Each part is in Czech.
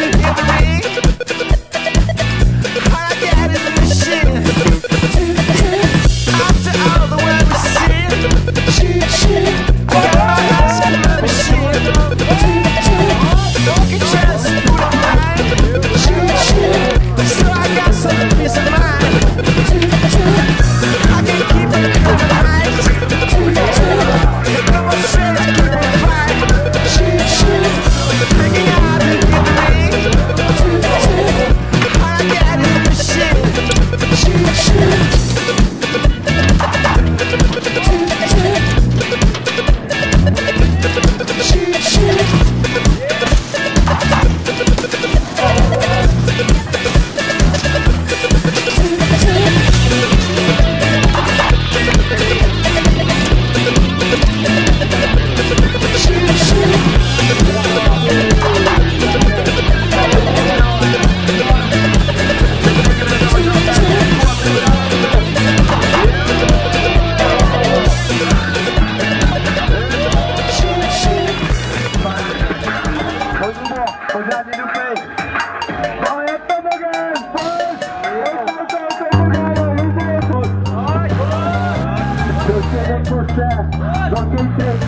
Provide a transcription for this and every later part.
Every day. Shoot! Jack Forsyth, location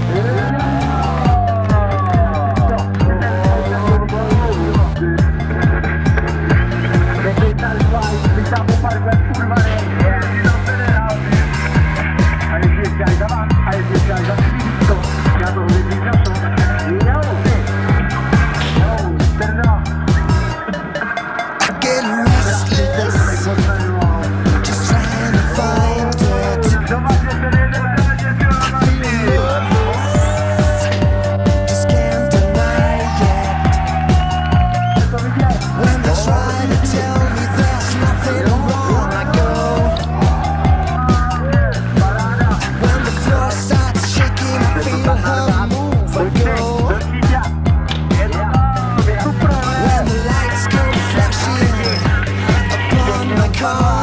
car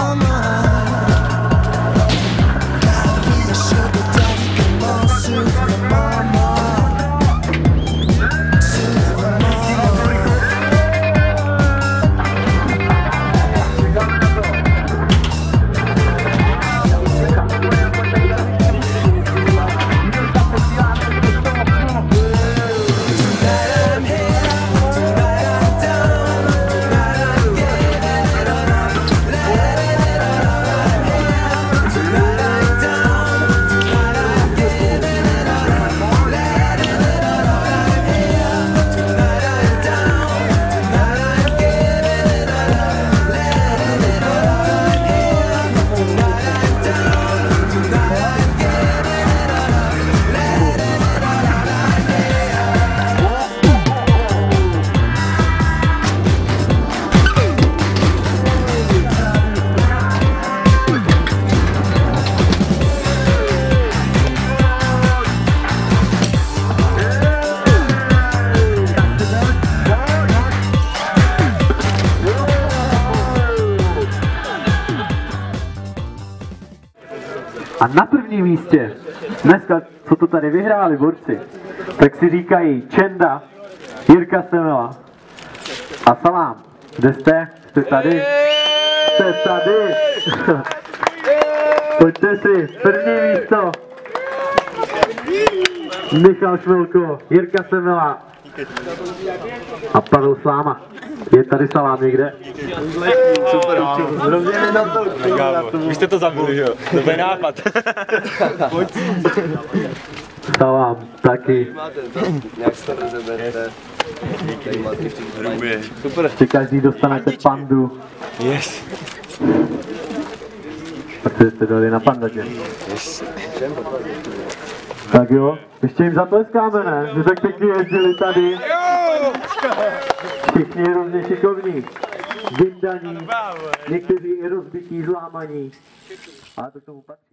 Na prvním místě, dneska, co to tady vyhráli borci, tak si říkají Čenda, Jirka Semela a Salám. Kde jste? Jste tady? Jste tady? Pojďte si, první místo. Michal Švilko, Jirka Semela a Pavel Sláma. Je tady Salám někde? Vy jste to zabili, že jo? To je nápad. Salám taky. Ještě každý dostanete pandu. Yes. Protože jste dali na pandatě. Tak jo, ještě jim zatleskáme, ne? Že tak pěkně jezdili tady. Všichni hrozně šikovní. Vyndaní, někteří i rozbití, zlámaní. Ale to k tomu patří.